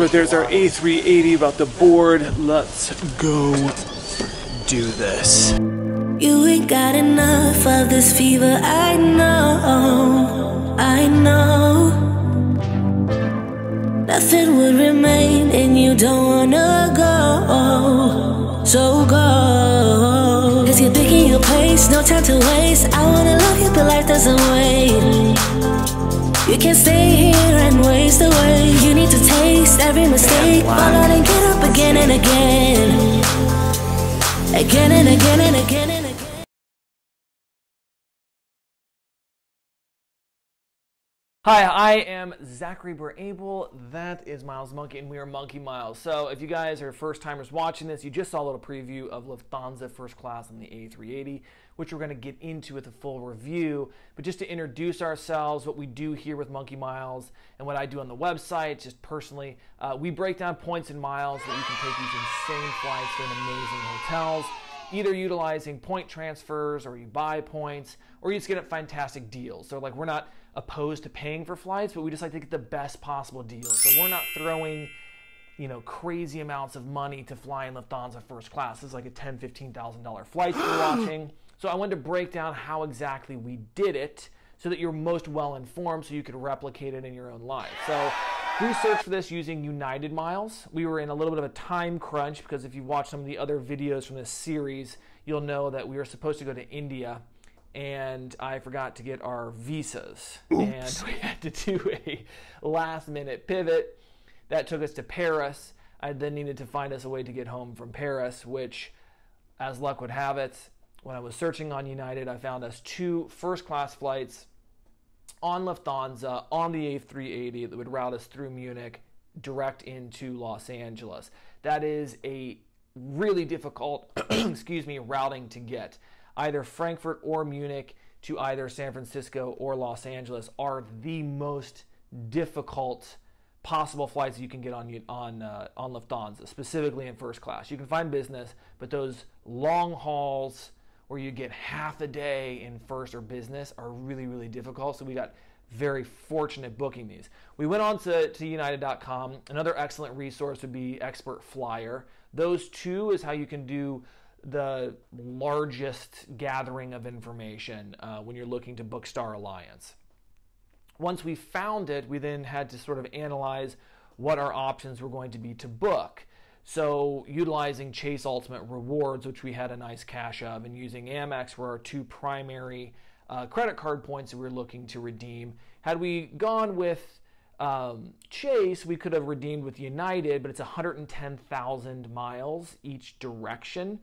But there's our A380 about the board. Let's go do this. You ain't got enough of this fever, I know, I know. Nothing would remain, and you don't wanna go, so go. Cause you're thinking your place, no time to waste. I wanna love you, but life doesn't wait. You can't stay here and waste away. Every mistake, fall out and get up again and again. Again and again and again and again. Hi, I am Zachary Burr Abel. That is Miles Monkey, and we are Monkey Miles. So, if you guys are first timers watching this, you just saw a little preview of Lufthansa first class on the A380, which we're going to get into with a full review. But just to introduce ourselves, what we do here with Monkey Miles, and what I do on the website, just personally, uh, we break down points and miles that you can take these insane flights to amazing hotels either utilizing point transfers or you buy points or you just get a fantastic deals. So like we're not opposed to paying for flights, but we just like to get the best possible deals. So we're not throwing, you know, crazy amounts of money to fly in Lufthansa first class. This is like a ten, fifteen thousand dollar flight you're watching. So I wanted to break down how exactly we did it so that you're most well informed so you could replicate it in your own life. So we searched for this using United Miles. We were in a little bit of a time crunch because if you watch some of the other videos from this series, you'll know that we were supposed to go to India and I forgot to get our visas. Oops. And we had to do a last minute pivot. That took us to Paris. I then needed to find us a way to get home from Paris, which, as luck would have it, when I was searching on United, I found us two first class flights on Lufthansa on the A380 that would route us through Munich direct into Los Angeles. That is a really difficult, excuse me, routing to get either Frankfurt or Munich to either San Francisco or Los Angeles are the most difficult possible flights you can get on on uh, on Lufthansa, specifically in first class. You can find business, but those long hauls where you get half a day in first or business are really really difficult. So we got very fortunate booking these. We went on to, to United.com. Another excellent resource would be Expert Flyer. Those two is how you can do the largest gathering of information uh, when you're looking to book Star Alliance. Once we found it, we then had to sort of analyze what our options were going to be to book. So, utilizing Chase Ultimate Rewards, which we had a nice cache of, and using Amex were our two primary uh, credit card points that we were looking to redeem. Had we gone with um, Chase, we could have redeemed with United, but it's 110,000 miles each direction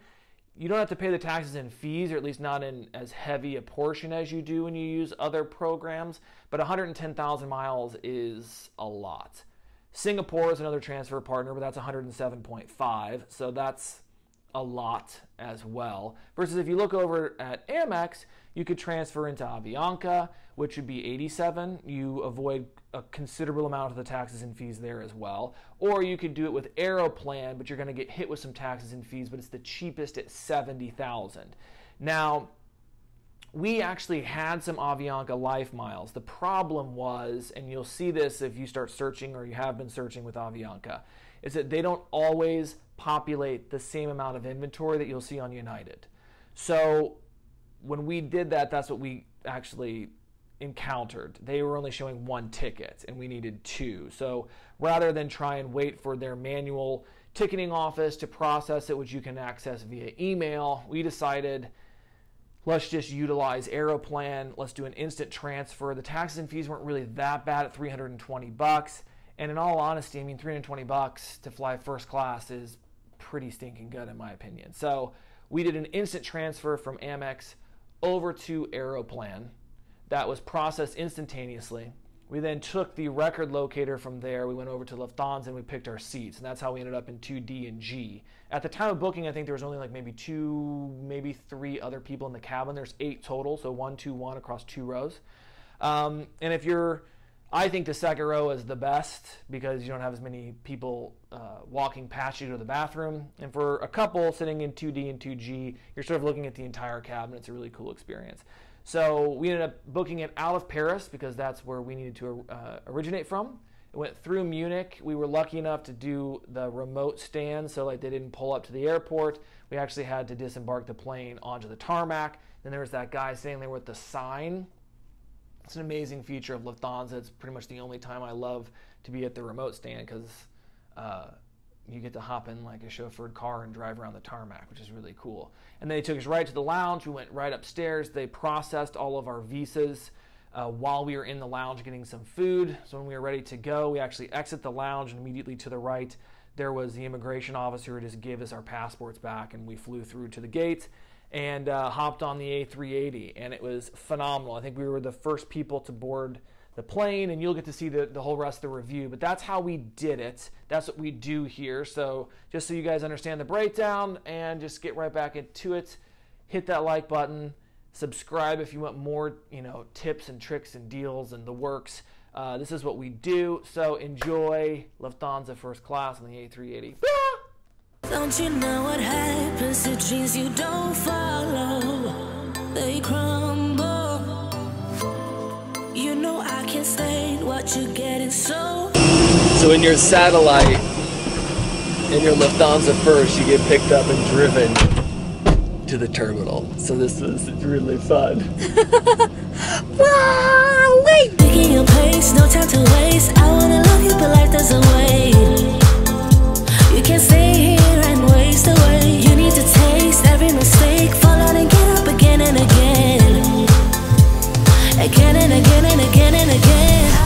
you don't have to pay the taxes and fees, or at least not in as heavy a portion as you do when you use other programs. But 110,000 miles is a lot. Singapore is another transfer partner, but that's 107.5, so that's a lot as well. Versus if you look over at Amex, you could transfer into Avianca, which would be 87. You avoid a considerable amount of the taxes and fees there as well. Or you could do it with Aeroplan, but you're going to get hit with some taxes and fees, but it's the cheapest at 70,000. Now, we actually had some Avianca life miles. The problem was, and you'll see this if you start searching or you have been searching with Avianca, is that they don't always populate the same amount of inventory that you'll see on United. So when we did that, that's what we actually encountered. They were only showing one ticket and we needed two. So rather than try and wait for their manual ticketing office to process it, which you can access via email, we decided let's just utilize Aeroplan. Let's do an instant transfer. The taxes and fees weren't really that bad at 320 bucks. And in all honesty, I mean 320 bucks to fly first class is pretty stinking good in my opinion. So we did an instant transfer from Amex over to Aeroplan that was processed instantaneously. We then took the record locator from there. We went over to Lufthansa and we picked our seats, and that's how we ended up in 2D and G. At the time of booking, I think there was only like maybe two, maybe three other people in the cabin. There's eight total, so one, two, one across two rows. Um, and if you're, I think the second row is the best because you don't have as many people uh, walking past you to the bathroom. And for a couple sitting in 2D and 2G, you're sort of looking at the entire cabin. It's a really cool experience. So we ended up booking it out of Paris because that's where we needed to uh, originate from. It went through Munich. We were lucky enough to do the remote stand, so like they didn't pull up to the airport. We actually had to disembark the plane onto the tarmac. Then there was that guy standing there with the sign. It's an amazing feature of Lufthansa. It's pretty much the only time I love to be at the remote stand because uh, you get to hop in like a chauffeured car and drive around the tarmac, which is really cool. And then they took us right to the lounge. We went right upstairs. They processed all of our visas uh, while we were in the lounge getting some food. So when we were ready to go, we actually exit the lounge and immediately to the right there was the immigration officer who just gave us our passports back, and we flew through to the gate and uh, hopped on the A380, and it was phenomenal. I think we were the first people to board the plane, and you'll get to see the, the whole rest of the review. But that's how we did it. That's what we do here. So just so you guys understand the breakdown, and just get right back into it, hit that like button, subscribe if you want more, you know, tips and tricks and deals and the works. Uh, this is what we do. So enjoy Lufthansa first class on the A380. Don't you know what happens to dreams you don't follow? They crumble. You know I can't stay what you're getting so. So in your satellite, in your Lufthansa first, you get picked up and driven to the terminal. So this is really fun. Wow, wait. Picking your pace, no time to waste. I wanna love you, but life doesn't wait. You can't stay here mistake, fall and get up again and again, again and again and again and again.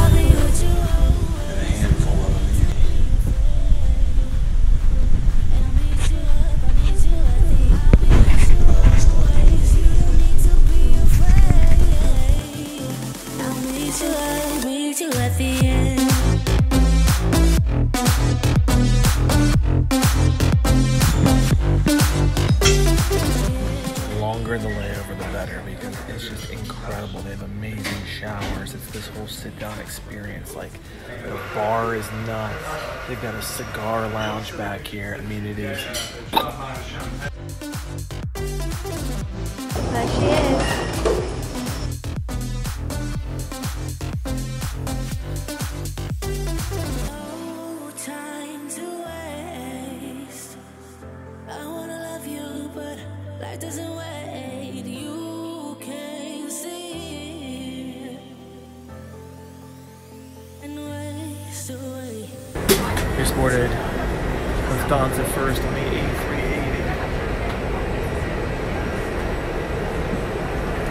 Whole experience. Like the bar is nuts. They've got a cigar lounge back here. I mean, it is. There she is. Boarded Lufthansa first on the A380.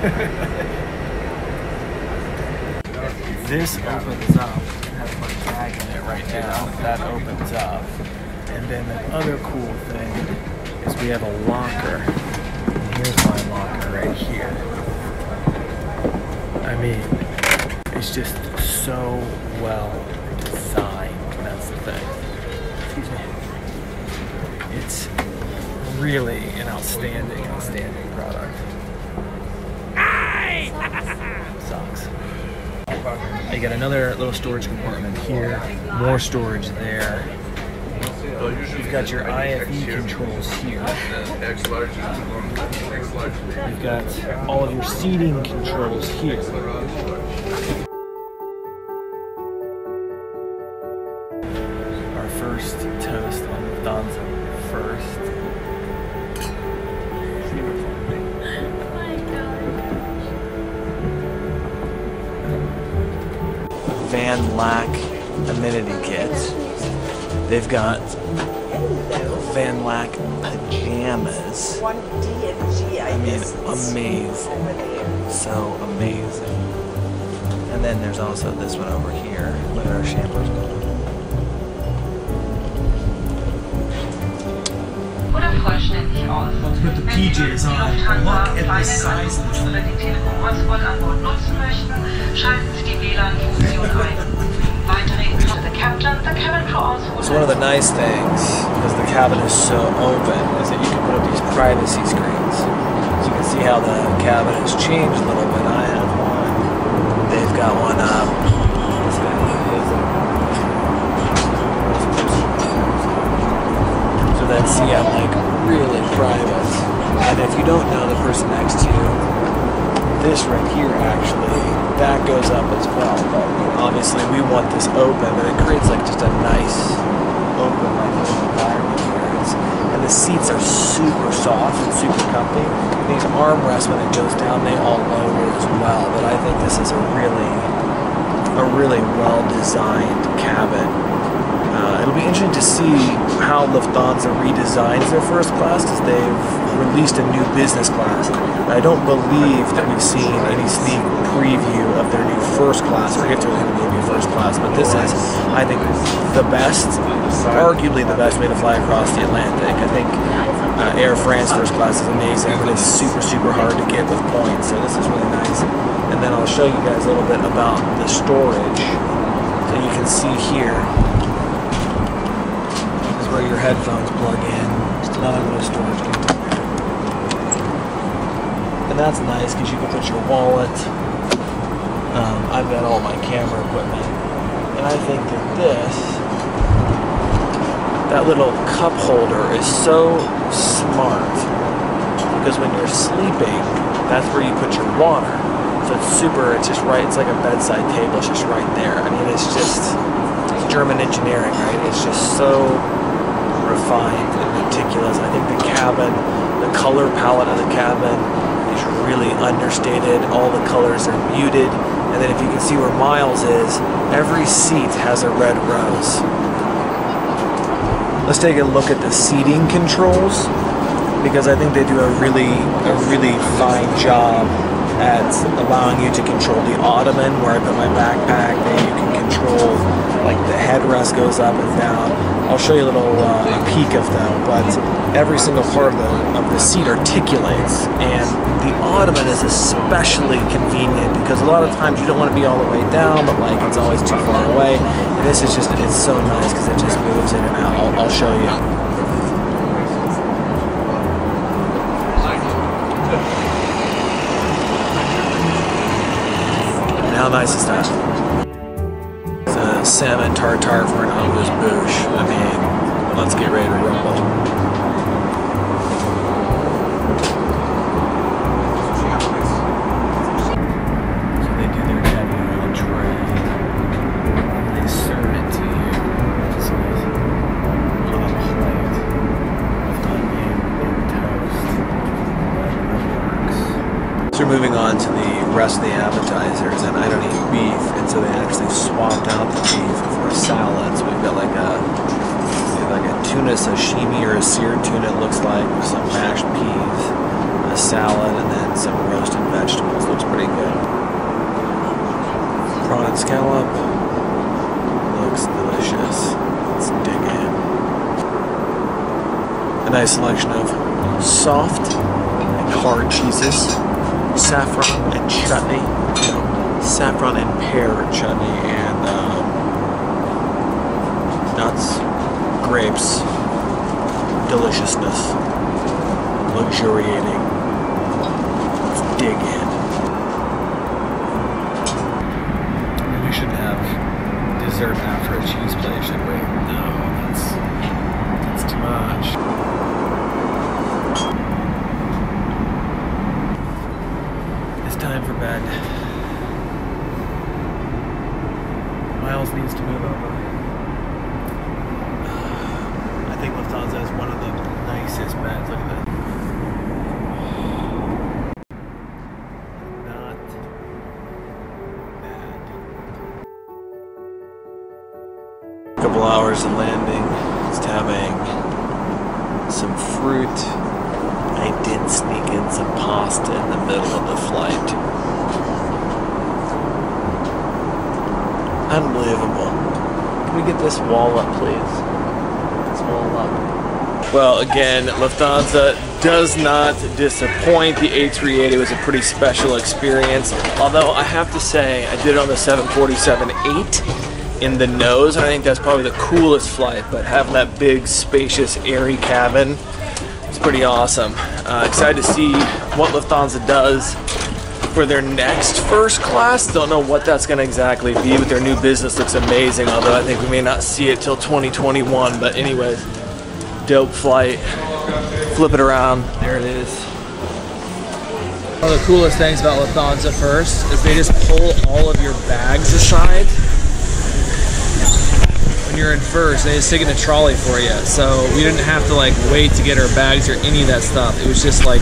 this opens up. It has my tag in it right now. That opens up. And then the other cool thing is we have a locker. Here's my locker right here. I mean, it's just so well designed. That's the thing. It's really an outstanding, outstanding product. Sucks. You got another little storage compartment here, more storage there. You've got your IFE controls here. You've got all of your seating controls here. Got Van Laack pajamas. One D and G, I I mean, amazing. So amazing. And then there's also this one over here. Look at our shampoo. oder vollständig aus. put the PJs on. Look at the size of this Telekom-Hotspot an Bord nutzen möchten, schalten Sie die WLAN-Funktion ein. Weitere the So one of the nice things, because the cabin is so open, is that you can put up these privacy screens. So you can see how the cabin has changed a little bit. I have one. They've got one up. So that see I'm like really private. And if you don't know the person next to you, this right here actually that goes up as well. But obviously, we want this open, but it creates like just a nice open like environment here. It's, and the seats are super soft and super comfy. These armrests, when it goes down, they all lower as well. But I think this is a really, a really well-designed cabin. Uh, it'll be interesting to see how Lufthansa redesigns their first class because they've released a new business class. I don't believe that we've seen any sneak preview of their new first class, or if there's going to be a first class. But this is, I think, the best, arguably the best way to fly across the Atlantic. I think uh, Air France first class is amazing, but it's super, super hard to get with points. So this is really nice. And then I'll show you guys a little bit about the storage. So you can see here where your headphones plug in. Just another little storage container. And that's nice because you can put your wallet. Um, I've got all my camera equipment. And I think that this, that little cup holder is so smart because when you're sleeping, that's where you put your water. So it's super, it's just right, it's like a bedside table, it's just right there. I mean, it's just German engineering, right? It's just so refined and meticulous. I think the cabin, the color palette of the cabin is really understated. All the colors are muted. And then if you can see where Miles is, every seat has a red rose. Let's take a look at the seating controls because I think they do a really a really fine job at allowing you to control the ottoman where I put my backpack. Then you can control like the headrest goes up and down. I'll show you a little uh, peek of them, but every single part of the of the seat articulates, and the ottoman is especially convenient because a lot of times you don't want to be all the way down, but like it's always too far away. And this is just it's so nice because it just moves in and out. I'll, I'll show you. How nice is that? Salmon tartare for an amuse bouche. I mean, let's get ready to rumble. Moving on to the rest of the appetizers, and I don't eat beef, and so they actually swapped out the beef for a salad. So we've got like a like a tuna sashimi or a seared tuna, it looks like, with some mashed peas, a salad, and then some roasted vegetables. Looks pretty good. Prawn scallop looks delicious. Let's dig in. A nice selection of soft and hard cheeses saffron and chutney, saffron and pear chutney, and um, nuts, grapes, deliciousness, luxuriating. Let's dig in. We should have dessert after a cheese plate, should we? No, Couple hours of landing. Just having some fruit. I did sneak in some pasta in the middle of the flight. Unbelievable. Can we get this wall up, please? This wall up. Well, again, Lufthansa does not disappoint. The A380 was a pretty special experience. Although I have to say, I did it on the 747-8 in the nose, and I think that's probably the coolest flight. But having that big, spacious, airy cabin, it's pretty awesome. Uh, excited to see what Lufthansa does for their next first class. Don't know what that's going to exactly be, but their new business looks amazing. Although I think we may not see it till 2021. But anyways, dope flight. Flip it around. There it is. One of the coolest things about Lufthansa first is they just pull all of your bags aside. When you're in first, they just take in a trolley for you. So we didn't have to like wait to get our bags or any of that stuff. It was just like